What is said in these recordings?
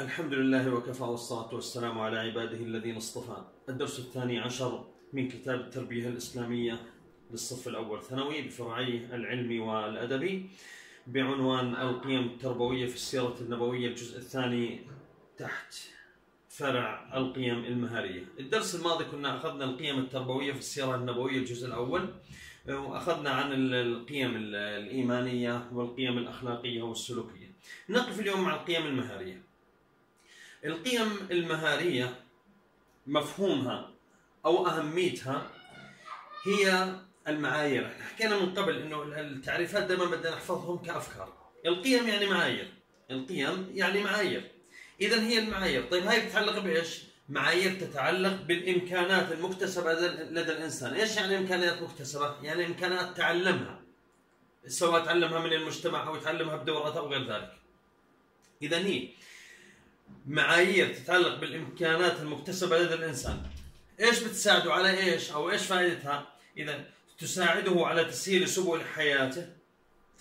الحمد لله وكفى والصلاة والسلام على عباده الذين اصطفى. الدرس الثاني عشر من كتاب التربية الإسلامية للصف الأول ثانوي بفرعي العلمي والأدبي بعنوان القيم التربوية في السيرة النبوية الجزء الثاني تحت فرع القيم المهارية. الدرس الماضي كنا أخذنا القيم التربوية في السيرة النبوية الجزء الأول وأخذنا عن القيم الإيمانية والقيم الأخلاقية والسلوكية. نقف اليوم مع القيم المهارية. القيم المهارية مفهومها أو أهميتها هي المعايير. إحنا حكينا من قبل إنه التعريفات دائما بدنا نحفظهم كأفكار. القيم يعني معايير. القيم يعني معايير. اذا هي المعايير. طيب هاي بتتعلق بإيش؟ معايير تتعلق بالإمكانات المكتسبة لدى الإنسان. إيش يعني إمكانيات مكتسبة؟ يعني امكانات تعلمها. سواء تعلمها من المجتمع أو يتعلمها بدورات أو غير ذلك. اذا هي معايير تتعلق بالإمكانات المكتسبة لدى الإنسان. إيش بتساعده على إيش أو إيش فائدتها؟ إذا تساعده على تسهيل سبل حياته.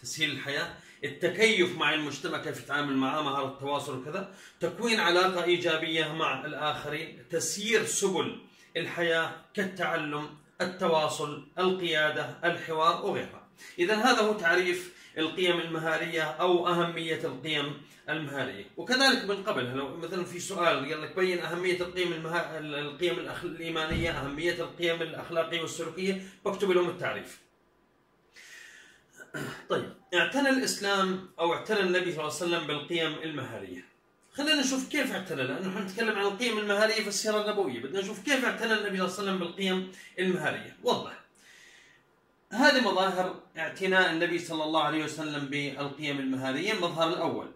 تسهيل الحياة. التكيف مع المجتمع كيف يتعامل معه مهارة التواصل وكذا. تكوين علاقة إيجابية مع الآخرين. تسيير سبل الحياة كالتعلم. التواصل القيادة الحوار وغيرها. إذا هذا هو تعريف القيم المهارية أو أهمية القيم المهارية. وكذلك من قبل لو مثلا في سؤال قال لك بين أهمية القيم المها... القيم الإيمانية أهمية القيم الأخلاقية والسلوكية بكتب لهم التعريف. طيب اعتنى الإسلام أو اعتنى النبي صلى الله عليه وسلم بالقيم المهارية. خلينا نشوف كيف اعتنى لأنه إحنا نتكلم عن القيم المهارية في السيرة النبوية بدنا نشوف كيف اعتنى النبي صلى الله عليه وسلم بالقيم المهارية. وضح هذه مظاهر اعتناء النبي صلى الله عليه وسلم بالقيم المهارية. المظهر الأول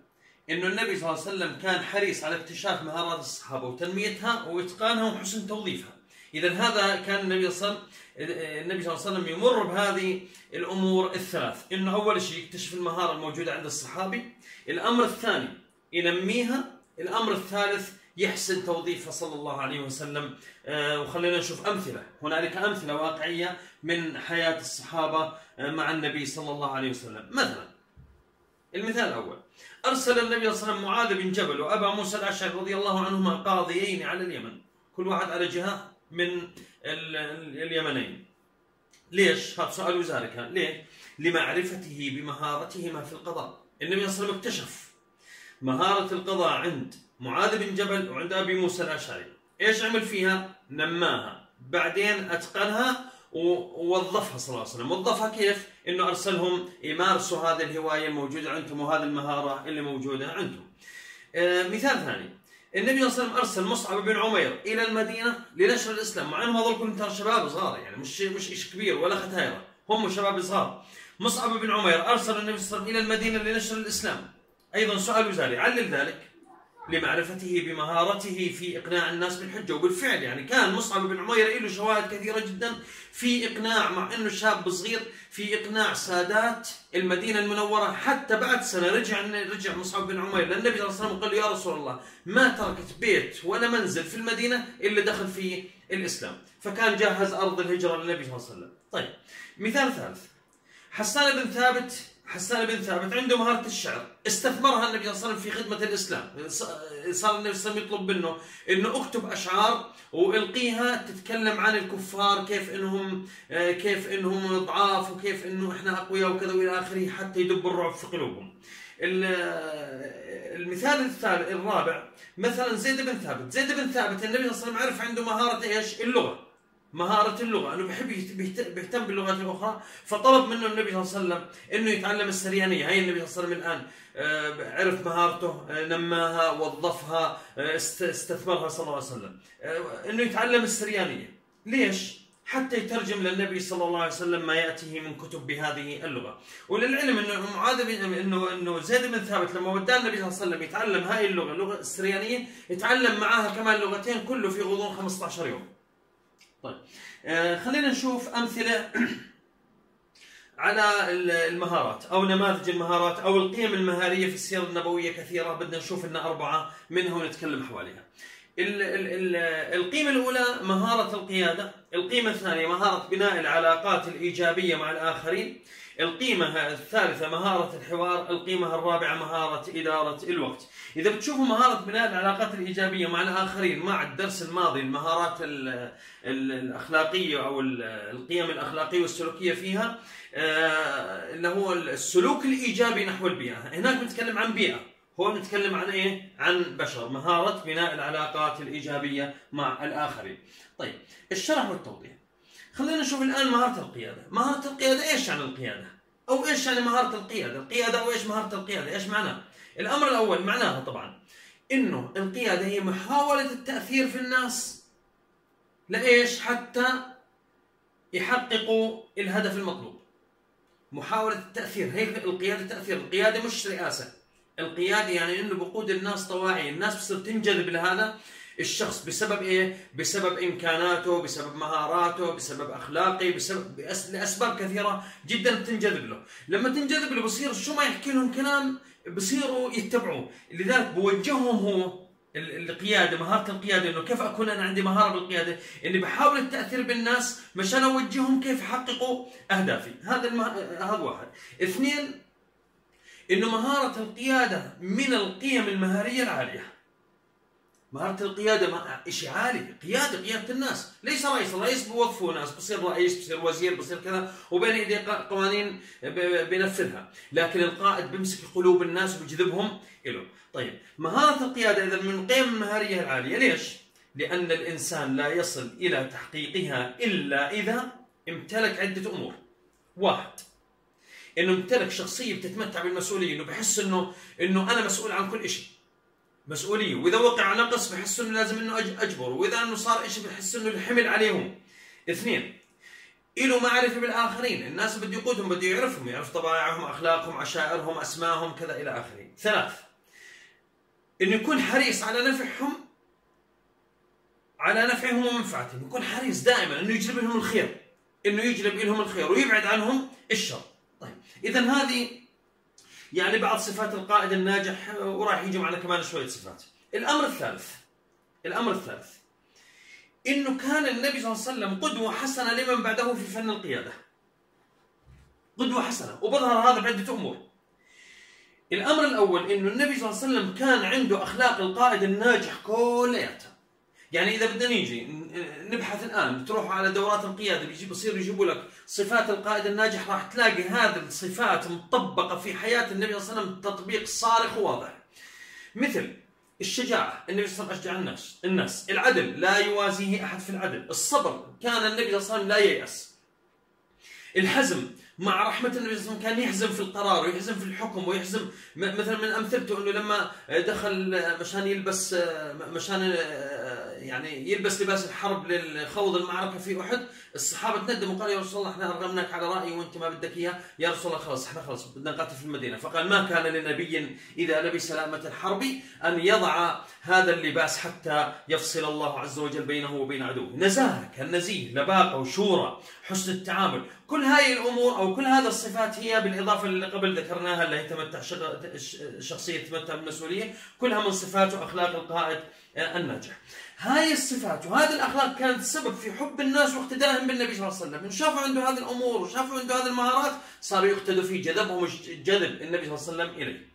إنه النبي صلى الله عليه وسلم كان حريص على اكتشاف مهارات الصحابة وتنميتها وإتقانها وحسن توظيفها. إذا هذا كان النبي صلى النبي صلى الله عليه وسلم يمر بهذه الأمور الثلاث، إنه أول شيء يكتشف المهارة الموجودة عند الصحابي، الأمر الثاني ينميها، الأمر الثالث يحسن توظيفها صلى الله عليه وسلم. وخلينا نشوف أمثلة، هنالك أمثلة واقعية من حياة الصحابة مع النبي صلى الله عليه وسلم، مثلا المثال الأول. أرسل النبي صلى الله عليه وسلم معاذ بن جبل وأبا موسى الأشعري رضي الله عنهما قاضيين على اليمن. كل واحد على جهة من اليمنين. ليش؟ هذا سؤال وزاري كان ليه؟ لمعرفته بمهارتهما في القضاء. النبي صلى الله عليه وسلم اكتشف مهارة القضاء عند معاذ بن جبل وعند أبي موسى الأشعري. إيش عمل فيها؟ نماها. بعدين أتقنها ووظفها صلى الله عليه وسلم. وظفها كيف؟ إنه أرسلهم يمارسوا هذه الهواية الموجوده عندهم وهذه المهارة اللي موجودة عندهم آه مثال ثاني. النبي صلى الله عليه وسلم أرسل مصعب بن عمير إلى المدينة لنشر الإسلام. مع إنهم هذول كلهم ترى شباب صغار يعني مش مش شيء كبير ولا ختايرة. هم شباب صغار. مصعب بن عمير أرسل النبي صلى الله عليه وسلم إلى المدينة لنشر الإسلام. أيضا سؤال وزاري علل ذلك لمعرفته بمهارته في إقناع الناس بالحجة وبالفعل يعني كان مصعب بن عمير له شواهد كثيرة جدا في إقناع مع إنه شاب صغير في إقناع سادات المدينة المنورة حتى بعد سنة. رجع رجع مصعب بن عمير للنبي صلى الله عليه وسلم وقال له يا رسول الله ما تركت بيت ولا منزل في المدينة إلا دخل فيه الإسلام. فكان جهز أرض الهجرة للنبي صلى الله عليه وسلم. طيب مثال ثالث. حسان بن ثابت حسان بن ثابت عنده مهارة الشعر استثمرها النبي صلى الله عليه وسلم في خدمة الإسلام صار النبي صلى الله عليه وسلم يطلب منه أنه أكتب أشعار وإلقيها تتكلم عن الكفار كيف إنهم كيف إنهم ضعاف وكيف إنه إحنا أقوياء وكذا وإلى آخره حتى يدب الرعب في قلوبهم. المثال الثالث الرابع مثلا زيد بن ثابت، زيد بن ثابت النبي صلى الله عليه وسلم عرف عنده مهارة إيش؟ اللغة. مهارة اللغة أنه بيحب بيهتم باللغات الأخرى. فطلب منه النبي صلى الله عليه وسلم أنه يتعلم السريانية. هاي النبي صلى الله عليه وسلم الآن عرف مهارته نماها وظفها استثمرها صلى الله عليه وسلم. أنه يتعلم السريانية. ليش؟ حتى يترجم للنبي صلى الله عليه وسلم ما يأتيه من كتب بهذه اللغة، وللعلم إنه معاذ إنه إنه زيد بن ثابت لما وداه النبي صلى الله عليه وسلم يتعلم هاي اللغة اللغة السريانية يتعلم معاها كمان لغتين كله في غضون 15 يوم. طيب آه خلينا نشوف أمثلة على المهارات أو نماذج المهارات أو القيم المهارية في السيره النبوية كثيرة بدنا نشوف لنا أربعة منها ونتكلم حواليها. ال ال ال القيمة الأولى مهارة القيادة، القيمة الثانية مهارة بناء العلاقات الإيجابية مع الآخرين، القيمة الثالثة مهارة الحوار القيمة الرابعة مهارة إدارة الوقت إذا بتشوفوا مهارة بناء العلاقات الإيجابية مع الآخرين مع الدرس الماضي المهارات الأخلاقية أو القيم الأخلاقية والسلوكية فيها آه، اللي هو السلوك الإيجابي نحو البيئة هناك بنتكلم عن بيئة هو بنتكلم عن إيه؟ عن بشر، مهارة بناء العلاقات الإيجابية مع الآخرين. طيب، الشرح والتوضيح. خلينا نشوف الآن مهارة القيادة، مهارة القيادة إيش يعني القيادة؟ أو إيش يعني مهارة القيادة؟ القيادة أو إيش مهارة القيادة؟ إيش معناه؟ الأمر الأول معناها طبعا إنه القيادة هي محاولة التأثير في الناس لإيش؟ حتى يحققوا الهدف المطلوب. محاولة التأثير، هي القيادة تأثير، القيادة مش رئاسة. القيادة يعني إنه بقود الناس طواعي الناس بتصير تنجذب لهذا الشخص بسبب إيه؟ بسبب إمكاناته، بسبب مهاراته، بسبب أخلاقه، بسبب لأسباب كثيرة جدا تنجذب له، لما تنجذب له بصير شو ما يحكي لهم كلام بصيروا يتبعوه، لذلك بوجههم هو القيادة مهارة القيادة إنه كيف أكون أنا عندي مهارة بالقيادة؟ إني بحاول التأثير بالناس مشان أوجههم كيف يحققوا أهدافي. هذا المه... هذا واحد. اثنين إنه مهارة القيادة من القيم المهارية العالية. مهارة القيادة شيء عالي، قيادة قيادة الناس، ليس رئيس، الرئيس بوظفوا ناس، بصير رئيس، بصير وزير، بصير كذا، وبين ايديه قوانين بينفذها، لكن القائد بيمسك قلوب الناس وبيجذبهم له. طيب، مهارة القيادة إذا من القيم المهارية العالية، ليش؟ لأن الإنسان لا يصل إلى تحقيقها إلا إذا امتلك عدة أمور. واحد إنه يمتلك شخصية بتتمتع بالمسؤولية إنه بحس انه إنه أنا مسؤول عن كل شيء مسؤوليه وإذا وقع نقص بحس إنه لازم إنه اجبره وإذا إنه صار شيء بحس إنه الحمل عليهم. اثنين له معرفة بالآخرين. الناس بده يقودهم بده يعرفهم يعرف طبائعهم أخلاقهم عشائرهم أسمائهم كذا إلى آخره. ثلاث إنه يكون حريص على نفعهم على نفعهم ومنفعتهم. يكون حريص دائما إنه يجلب لهم الخير. إنه يجلب لهم الخير ويبعد عنهم الشر. طيب اذا هذه يعني بعض صفات القائد الناجح وراح يجي معنا كمان شوية صفات. الأمر الثالث الأمر الثالث. إنه كان النبي صلى الله عليه وسلم قدوة حسنة لمن بعده في فن القيادة. قدوة حسنة وبظهر هذا بعده أمور. الأمر الأول إنه النبي صلى الله عليه وسلم كان عنده أخلاق القائد الناجح كلياتها يعني إذا بدنا نيجي نبحث الآن تروحوا على دورات القيادة بيجي بصير يجيبوا لك صفات القائد الناجح راح تلاقي هذه الصفات مطبقة في حياة النبي صلى الله عليه وسلم تطبيق صارخ وواضح. مثل الشجاعة النبي صلى الله عليه وسلم أشجع الناس الناس العدل لا يوازيه أحد في العدل الصبر كان النبي صلى الله عليه وسلم لا ييأس الحزم مع رحمة النبي صلى الله عليه وسلم كان يحزم في القرار ويحزم في الحكم ويحزم مثلا من أمثلته أنه لما دخل مشان يلبس مشان يعني يلبس لباس الحرب للخوض المعركة في أحد. الصحابة تندموا قالوا يا رسول الله إحنا أرغمناك على راي وأنت ما بدك إياه. يا رسول الله خلاص إحنا خلاص بدنا نقاتل في المدينة. فقال ما كان لنبي إذا لبس لامه الحرب أن يضع هذا اللباس حتى يفصل الله عز وجل بينه وبين عدوه. نزاهة كالنزيه لباقه وشورى. حسن التعامل. كل هذه الأمور أو كل هذه الصفات هي بالإضافة اللي قبل ذكرناها اللي يتمتع شخصية تتمتع بالمسؤولية. كلها من صفات وأخلاق القائد الناجح. هاي الصفات وهذه الأخلاق كانت سبب في حب الناس واقتدائهم بالنبي صلى الله عليه وسلم، شافوا عنده هذه الأمور وشافوا عنده هذه المهارات صاروا يقتدوا فيه جذبهم جذب النبي صلى الله عليه وسلم إليه.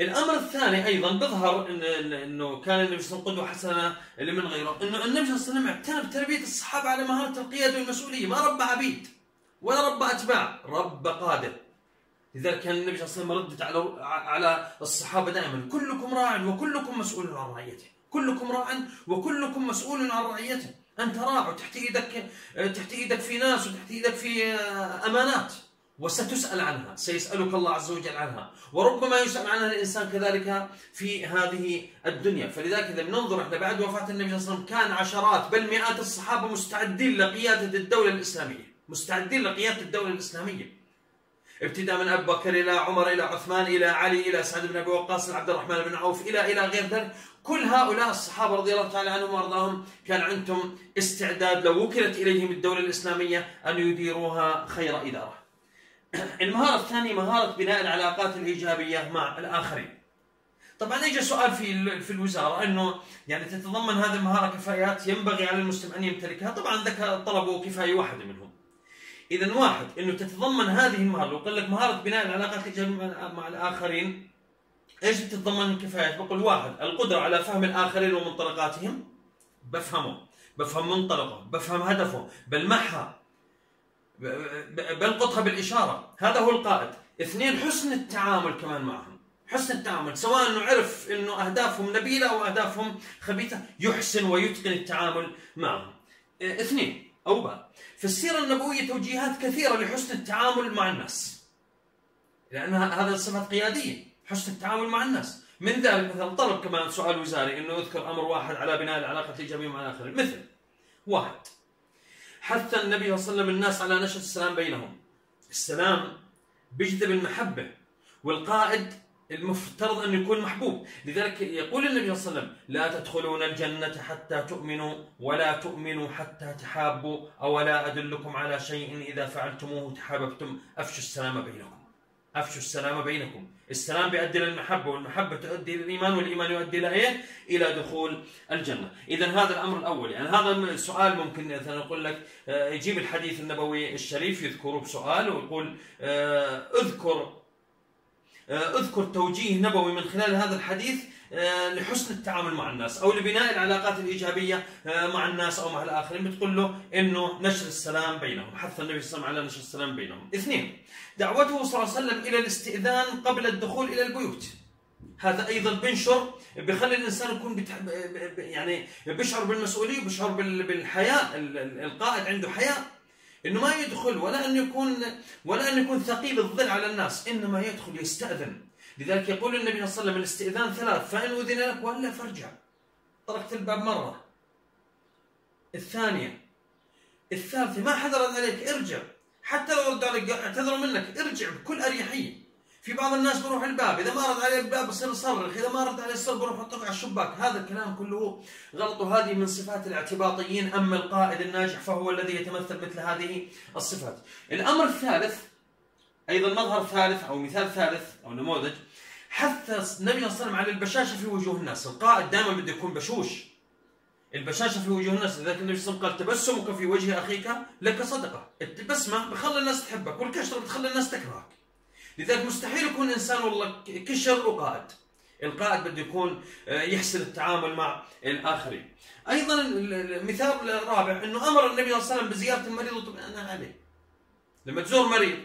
الأمر الثاني أيضا بظهر إن إنه كان النبي صلى الله عليه وسلم قدوة حسنة لمن غيره، إنه النبي صلى الله عليه وسلم اعتنى بتربية الصحابة على مهارة القيادة والمسؤولية، ما ربى عبيد ولا ربى أتباع، ربى قاده. لذلك كان النبي صلى الله عليه وسلم ردت على على الصحابة دائما. كلكم راع وكلكم مسؤول عن رعيته. كلكم راع وكلكم مسؤول عن رعيته. أنت راع وتحت إيدك تحت إيدك في ناس وتحت إيدك في أمانات. وستسأل عنها سيسألك الله عز وجل عنها. وربما يسأل عنها الإنسان كذلك في هذه الدنيا. فلذلك إذا بننظر إحنا بعد وفاة النبي صلى الله عليه وسلم كان عشرات بل مئات الصحابة مستعدين لقيادة الدولة الإسلامية. مستعدين لقيادة الدولة الإسلامية. ابتداء من ابي بكر إلى عمر إلى عثمان إلى علي إلى سعد بن أبي وقاص عبد الرحمن بن عوف إلى إلى غير ذلك. كل هؤلاء الصحابة رضي الله تعالى عنهم وأرضاهم كان عندهم استعداد لو وكلت إليهم الدولة الإسلامية أن يديروها خير إدارة. المهارة الثانية مهارة بناء العلاقات الإيجابية مع الآخرين. طبعا اجى سؤال في في الوزارة إنه يعني تتضمن هذه المهارة كفايات ينبغي على المسلم أن يمتلكها، طبعا ذكر طلبوا كفايه واحدة منهم. اذا واحد إنه تتضمن هذه المهارة لو قال لك مهارة بناء العلاقات الإيجابية مع الآخرين إيش بتتضمن الكفايات؟ بقول واحد القدرة على فهم الآخرين ومنطلقاتهم بفهمه بفهم منطلقه بفهم هدفه بلمحها بلقطها بالإشارة. هذا هو القائد. اثنين حسن التعامل كمان معهم. حسن التعامل سواء انه عرف إنه أهدافهم نبيلة أو أهدافهم خبيثة يحسن ويتقن التعامل معهم. اثنين أو باء في السيرة النبوية توجيهات كثيرة لحسن التعامل مع الناس. لأن هذا صفات قيادية حسن التعامل مع الناس. من ذلك مثلا طلب كمان سؤال وزاري إنه يذكر أمر واحد على بناء العلاقة الايجابيه مع الاخرين مثل واحد. حث النبي صلى الله عليه وسلم الناس على نشر السلام بينهم. السلام بيجذب المحبه والقائد المفترض أن يكون محبوب. لذلك يقول النبي صلى الله عليه وسلم لا تدخلون الجنة حتى تؤمنوا ولا تؤمنوا حتى تحابوا أولا أدلكم على شيء إذا فعلتموه تحاببتم. أفشوا السلام بينكم. أفشوا السلام بينكم. السلام بيؤدي للمحبة والمحبة تؤدي للإيمان والإيمان يؤدي إلى إيه؟ إلى دخول الجنة إذا هذا الأمر الأول يعني هذا السؤال ممكن مثلا يقول لك آه، يجيب الحديث النبوي الشريف يذكره بسؤال ويقول آه، اذكر آه، اذكر توجيه نبوي من خلال هذا الحديث لحسن التعامل مع الناس أو لبناء العلاقات الإيجابية آه، مع الناس أو مع الآخرين بتقول له إنه نشر السلام بينهم، حث النبي صلى الله عليه وسلم على نشر السلام بينهم. اثنين دعوته صلى الله عليه وسلم إلى الاستئذان قبل الدخول إلى البيوت. هذا أيضا بنشر بخلي الإنسان يكون بتح... يعني بيشعر بالمسؤولية وبيشعر بالحياء القائد عنده حياء إنه ما يدخل ولا أن يكون ولا أن يكون ثقيل الظل على الناس إنما يدخل يستأذن لذلك يقول النبي صلى الله عليه وسلم الاستئذان ثلاث فإن أذن لك وإلا فارجع. طرقت الباب مرة. الثانية. الثالثة ما رد عليك ارجع. حتى لو رد عليك اعتذروا منك ارجع بكل أريحية. في بعض الناس بروح الباب إذا ما رد عليه الباب بصير يصرخ إذا ما رد عليه الصرخ بروح يحطك على الشباك. هذا الكلام كله غلط وهذه من صفات الاعتباطيين. أما القائد الناجح فهو الذي يتمثل مثل هذه الصفات. الأمر الثالث أيضا مظهر ثالث أو مثال ثالث أو نموذج حث النبي صلى الله عليه وسلم على البشاشة في وجوه الناس. القائد دائما بده يكون بشوش. البشاشة في وجوه الناس. لذلك النبي صلى الله عليه وسلم قال تبسمك في وجه أخيك لك صدقة. التبسمة بخلي الناس تحبك. والكشرة بتخلي الناس تكرهك. لذلك مستحيل يكون إنسان والله كشر وقائد. القائد بده يكون آه، يحسن التعامل مع الآخرين. أيضا المثال الرابع إنه أمر النبي صلى الله عليه وسلم بزيارة المريض واطمئنان عليه. لما تزور مريض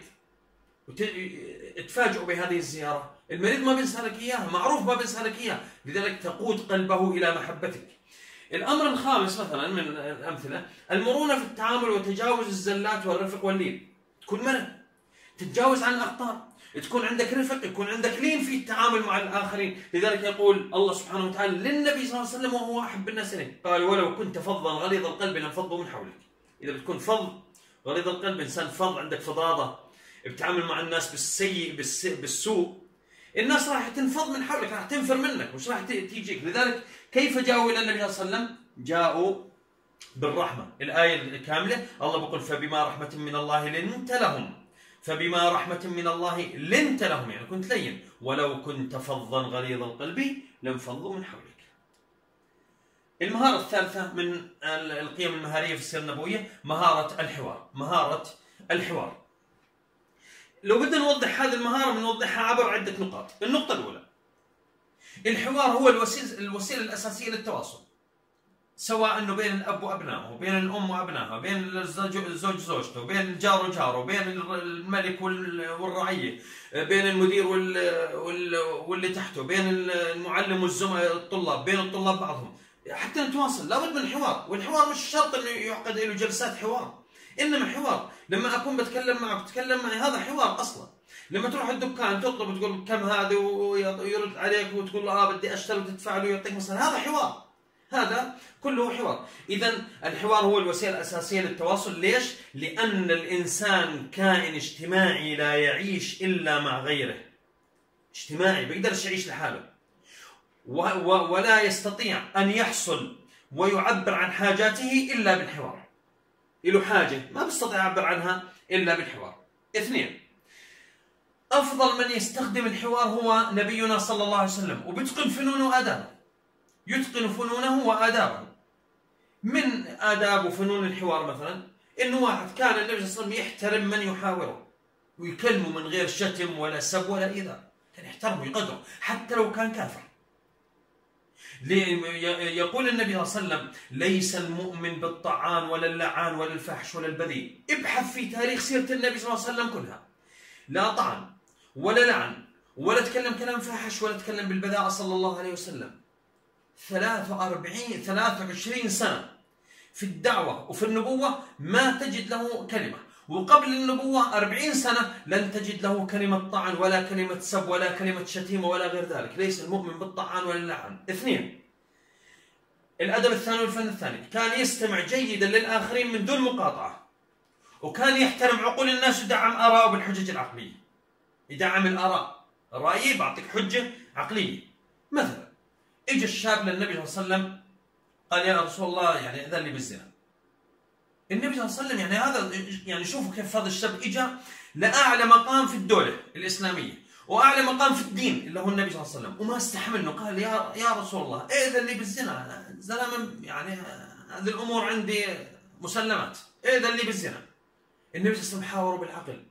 وتفاجئوا بهذه الزيارة. المريض ما بينسى لك إياها معروف ما بينسى لك إياها. لذلك تقود قلبه إلى محبتك. الأمر الخامس مثلا من الأمثلة المرونة في التعامل وتجاوز الزلات والرفق واللين. تكون مرن تتجاوز عن الاخطاء تكون عندك رفق يكون عندك لين في التعامل مع الآخرين. لذلك يقول الله سبحانه وتعالى للنبي صلى الله عليه وسلم وهو أحب الناس إليه. قال ولو كنت فظا غليظ القلب لانفضوا من حولك. إذا بتكون فظ غليظ القلب إنسان فظ عندك فظاظة. بتعامل مع الناس بالسيء بالسوء. الناس راح تنفض من حولك راح تنفر منك مش راح تيجيك. لذلك كيف جاءوا إلى النبي صلى الله عليه وسلم؟ جاءوا بالرحمة. الآية الكاملة الله بيقول فبما رحمة من الله لنت لهم. فبما رحمة من الله لنت لهم يعني كنت لين. ولو كنت فظا غليظ القلب لانفضوا من حولك. المهارة الثالثة من القيم المهارية في السيرة النبوية مهارة الحوار. مهارة الحوار. لو بدنا نوضح هذه المهارة بنوضحها عبر عدة نقاط. النقطة الأولى. الحوار هو الوسيلة, الوسيلة الأساسية للتواصل. سواء إنه بين الأب وأبنائه، بين الأم وأبنائها، بين الزوج زوجته، بين الجار وجاره، بين الملك والرعية، بين المدير واللي تحته، بين المعلم والزملاء الطلاب، بين الطلاب بعضهم، حتى نتواصل. لابد من حوار، والحوار مش شرط إنه يعقد له جلسات حوار، إنما حوار، لما أكون بتكلم معك تتكلم معي هذا حوار أصلا. لما تروح الدكان تطلب وتقول كم هذا ويرد عليك وتقول له آه بدي أشتري وتدفع له ويعطيك مصاري هذا حوار. هذا كله حوار. إذا الحوار هو الوسيلة الأساسية للتواصل. ليش؟ لأن الإنسان كائن اجتماعي لا يعيش إلا مع غيره. اجتماعي بيقدرش يعيش لحاله. ولا يستطيع أن يحصل ويعبر عن حاجاته إلا بالحوار. له حاجة ما بيستطيع يعبر عنها إلا بالحوار. اثنين أفضل من يستخدم الحوار هو نبينا صلى الله عليه وسلم وبيتقن فنونه وآدابه. يتقن فنونه وآدابه. من آداب وفنون الحوار مثلا؟ إنه واحد كان النبي صلى الله عليه وسلم يحترم من يحاوره ويكلمه من غير شتم ولا سب ولا إيذاء. كان يحترمه يقدره حتى لو كان كافر. يقول النبي صلى الله عليه وسلم ليس المؤمن بالطعان ولا اللعان ولا الفحش ولا البذيء. ابحث في تاريخ سيرة النبي صلى الله عليه وسلم كلها. لا طعن ولا لعن ولا تكلم كلام فاحش ولا تكلم بالبذاءة صلى الله عليه وسلم. 43 23 سنة في الدعوة وفي النبوة ما تجد له كلمة. وقبل النبوة أربعين سنة لن تجد له كلمة طعن ولا كلمة سب ولا كلمة شتيمة ولا غير ذلك. ليس المؤمن بالطعن ولا اللعن اثنين. الأدب الثاني والفن الثاني. كان يستمع جيدا للآخرين من دون مقاطعة. وكان يحترم عقول الناس ويدعم آراءه بالحجج العقلية. يدعم الآراء. رأيي بعطيك حجة عقلية. مثلا اجى الشاب للنبي صلى الله عليه وسلم قال يا رسول الله يعني أذن لي بالزنا. النبي صلى الله عليه وسلم يعني هذا يعني شوفوا كيف هذا الشاب اجى لأعلى مقام في الدولة الإسلامية وأعلى مقام في الدين اللي هو النبي صلى الله عليه وسلم. وما استحمل قال يا يا رسول الله إذن لي بالزنا زلمه يعني هذه الأمور عندي مسلمات إذن لي بالزنا. النبي صلى الله عليه وسلم حاوره بالعقل.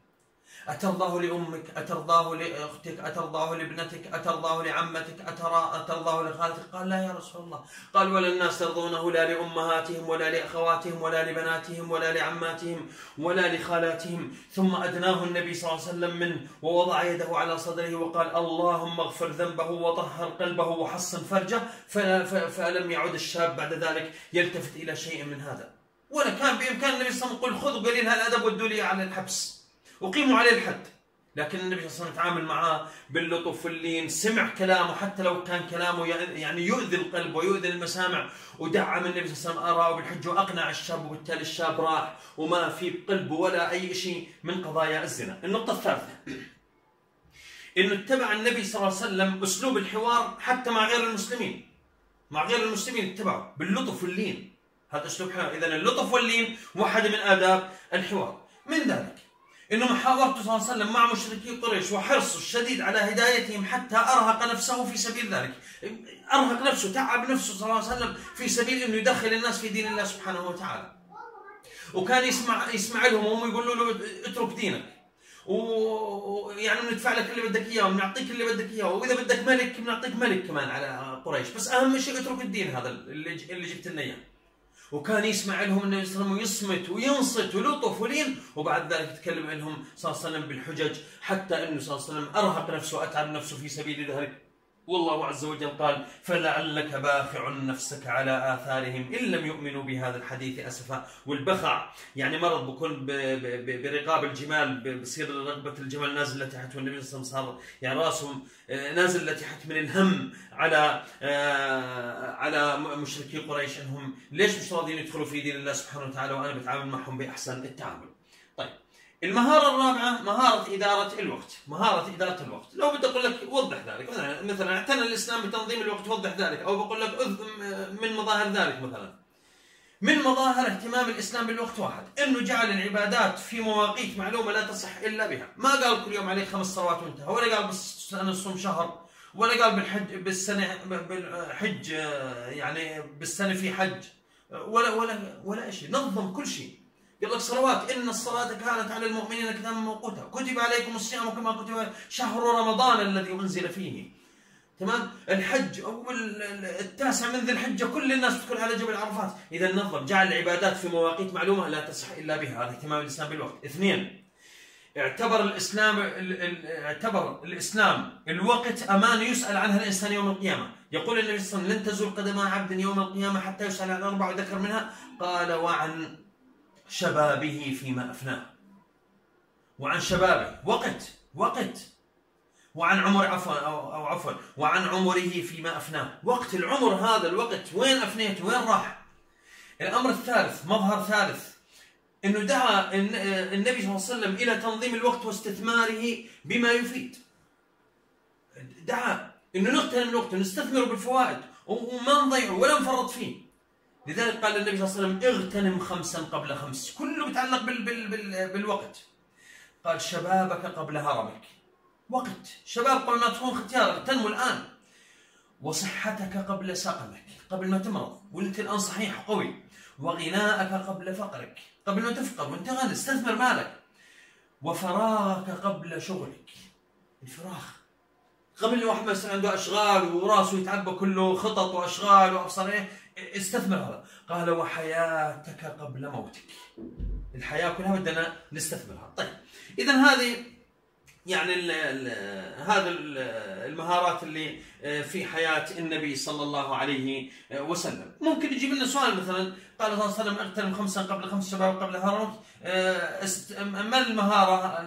أترضاه لأمك أترضاه لأختك أترضاه لابنتك أترضاه لعمتك أترى أترضاه لخالتك؟ قال لا يا رسول الله. قال ولا الناس يرضونه لا لأمهاتهم ولا لأخواتهم ولا لبناتهم ولا لعماتهم ولا لخالاتهم. ثم أدناه النبي صلى الله عليه وسلم منه ووضع يده على صدره وقال اللهم اغفر ذنبه وطهر قلبه وحصن فرجه فلم يعد الشاب بعد ذلك يلتفت إلى شيء من هذا. ولا كان بإمكان النبي صلى الله عليه وسلم يقول خذوا قليل هالأدب ودوا على الحبس. وقيموا عليه الحد. لكن النبي صلى الله عليه وسلم تعامل معاه باللطف واللين سمع كلامه حتى لو كان كلامه يعني يؤذي القلب ويؤذي المسامع. ودعم النبي صلى الله عليه وسلم آراءه بالحج وأقنع الشاب وبالتالي الشاب راح وما في بقلبه ولا أي شيء من قضايا الزنا. النقطة الثالثة. انه اتبع النبي صلى الله عليه وسلم أسلوب الحوار حتى مع غير المسلمين. مع غير المسلمين اتبعوا باللطف واللين. هذا أسلوب حوار. اذا اللطف واللين واحد من آداب الحوار. من ذلك؟ انه محاورته صلى الله عليه وسلم مع مشركي قريش وحرصه الشديد على هدايتهم حتى أرهق نفسه في سبيل ذلك. أرهق نفسه، تعب نفسه صلى الله عليه وسلم في سبيل إنه يدخل الناس في دين الله سبحانه وتعالى. وكان يسمع يسمع لهم وهم يقولوا له اترك دينك. ويعني بندفع لك اللي بدك إياه وبنعطيك اللي بدك إياه وإذا بدك ملك بنعطيك ملك كمان على قريش بس أهم شيء اترك الدين هذا اللي اللي جبت لنا إياه وكان يسمع لهم النبي صلى الله عليه وسلم ويصمت وينصت ولطف ولين. وبعد ذلك يتكلم لهم صلى الله عليه وسلم بالحجج حتى أنه صلى الله عليه وسلم أرهق نفسه وأتعب نفسه في سبيل ذلك. والله عز وجل قال فلعلك باخع نفسك على آثارهم إن لم يؤمنوا بهذا الحديث أسفا. والبخع يعني مرض بكون برقاب الجمال بصير رقبة الجمل نازل لتحت والنبي صلى الله عليه وسلم صار يعني راسهم آه، نازل لتحت من الهم على آه، على مشركي قريش. أنهم ليش مش راضيين يدخلوا في دين الله سبحانه وتعالى؟ وأنا بتعامل معهم بأحسن التعامل. المهارة الرابعة مهارة إدارة الوقت، مهارة إدارة الوقت، لو بدي أقول لك وضح ذلك، مثلا مثلا اعتنى الإسلام بتنظيم الوقت وضح ذلك، أو بقول لك من مظاهر ذلك مثلا. من مظاهر اهتمام الإسلام بالوقت واحد، إنه جعل العبادات في مواقيت معلومة لا تصح إلا بها، ما قال كل يوم عليك خمس صلوات وانتهى، ولا قال بس أنا الصوم شهر، ولا قال بالحج بالسنة بالحج يعني بالسنة في حج، ولا ولا ولا شيء، نظم كل شيء. قال لك صلوات. إن الصلاة كانت على المؤمنين كتابا موقوتا. كتب عليكم الصيام كما كتب شهر رمضان الذي أنزل فيه. تمام؟ الحج أو التاسع من ذي الحجة كل الناس تدخل على جبل عرفات. إذا نظم جعل العبادات في مواقيت معلومة لا تصح إلا بها. هذا اهتمام الإسلام بالوقت. اثنين اعتبر الإسلام اعتبر الإسلام الوقت امانه يسأل عنها الإنسان يوم القيامة. يقول النبي صلى الله عليه وسلم لن تزول قدم عبد يوم القيامة حتى يسأل عن أربع وذكر منها. قال وعن شبابه فيما أفناه. وعن شبابه وقت وقت. وعن عمر عفوا أو, أو عفوا. وعن عمره فيما أفناه. وقت العمر هذا الوقت. وين أفنيته وين راح؟ الأمر الثالث مظهر ثالث. إنه دعا النبي صلى الله عليه وسلم إلى تنظيم الوقت واستثماره بما يفيد. دعا إنه نغتنم الوقت ونستثمره بالفوائد. وما نضيعه ولا نفرط فيه. لذلك قال النبي صلى الله عليه وسلم اغتنم خمسا قبل خمس. كله يتعلق بال بال بال بالوقت. قال شبابك قبل هرمك. وقت. شباب قبل ما تكون اختيارك تنمو الآن. وصحتك قبل سقمك قبل ما تمرض. وانت الآن صحيح قوي. وغناءك قبل فقرك قبل ما تفقر. وانت غني استثمر مالك. وفراغك قبل شغلك. الفراغ. قبل واحد مثلا عنده أشغال وراسه يتعبى كله خطط وأشغال وابصر إيه؟ استثمر هذا. قال وحياتك قبل موتك. الحياة كلها بدنا نستثمرها. طيب اذا هذه يعني ال ال هذا المهارات اللي آه، في حياة النبي صلى الله عليه آه، وسلم. ممكن يجي لنا سؤال مثلا قال صلى الله عليه وسلم اغتنم خمسا قبل خمس شباب قبل هرم آه، ما المهارة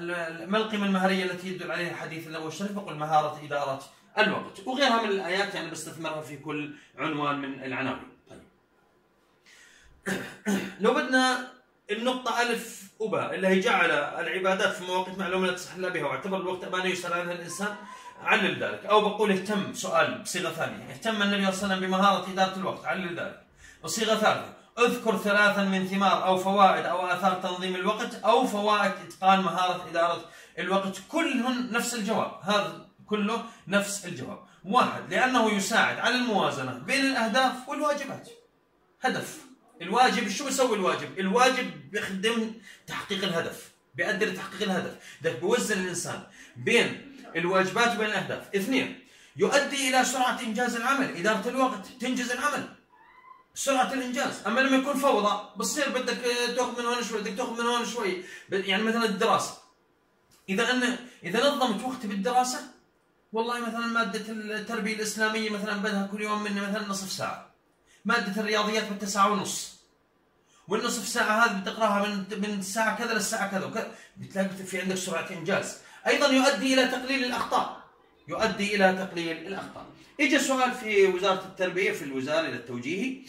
ما القيمة المهرية التي يدل عليها الحديث النبوي الشريف يقول مهارة إدارة الوقت. وغيرها من الآيات يعني بستثمرها في كل عنوان من العناوين. لو بدنا النقطة ألف وباء اللي هي جعل العبادات في مواقف معلومة لا تصح بها واعتبر الوقت أمانة يسأل عنها الإنسان علل ذلك. أو بقول اهتم سؤال بصيغة ثانية اهتم النبي صلى الله عليه وسلم بمهارة إدارة الوقت علل ذلك. وصيغة ثالثة اذكر ثلاثا من ثمار أو فوائد أو آثار تنظيم الوقت أو فوائد إتقان مهارة إدارة الوقت. كلهن نفس الجواب هذا كله نفس الجواب. واحد لأنه يساعد على الموازنة بين الأهداف والواجبات. هدف. الواجب شو بيسوي الواجب؟ الواجب بيخدم تحقيق الهدف بيؤدي لتحقيق الهدف. ده بيوزن الإنسان بين الواجبات وبين الأهداف. اثنين يؤدي إلى سرعة إنجاز العمل. إدارة الوقت تنجز العمل. سرعة الإنجاز. أما لما يكون فوضى بتصير بدك تأخذ من هون شوي بدك تأخذ من هون شوي. يعني مثلا الدراسة. إذا أنا إذا نظمت وقتي بالدراسة والله مثلا مادة التربية الإسلامية مثلا بدها كل يوم مني مثلا نصف ساعة. مادة الرياضيات بالتسعة ونص. والنصف ساعة هذه بتقراها من من الساعة كذا للساعة كذا. وكذا بتلاقي في عندك سرعة إنجاز. أيضا يؤدي إلى تقليل الأخطاء. يؤدي إلى تقليل الأخطاء. إجا سؤال في وزارة التربية في الوزارة إلى التوجيهي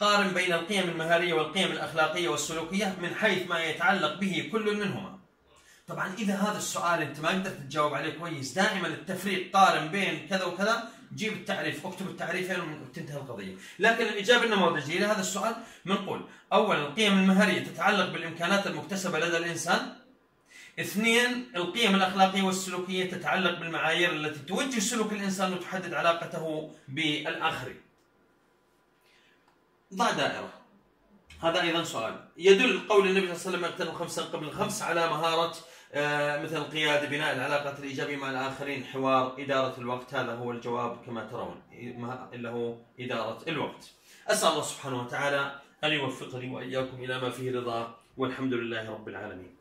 قارن بين القيم المهارية والقيم الأخلاقية والسلوكية من حيث ما يتعلق به كل منهما. طبعا إذا هذا السؤال أنت ما قدرت تجاوب عليه كويس دائما التفريق قارن بين كذا وكذا جيب التعريف اكتب التعريفين وتنتهي القضية. لكن الإجابة النموذجية لهذا السؤال بنقول اولا القيم المهاريه تتعلق بالإمكانات المكتسبة لدى الإنسان. اثنين القيم الأخلاقية والسلوكية تتعلق بالمعايير التي توجه سلوك الإنسان وتحدد علاقته بالاخرين ضع دائرة. هذا أيضا سؤال. يدل قول النبي صلى الله عليه وسلم اغتنم خمسا قبل الخمس على مهارة مثل القيادة بناء العلاقات الإيجابية مع الآخرين حوار إدارة الوقت هذا هو الجواب كما ترون إلا هو إدارة الوقت. أسأل الله سبحانه وتعالى أن يوفقني وإياكم إلى ما فيه رضا والحمد لله رب العالمين.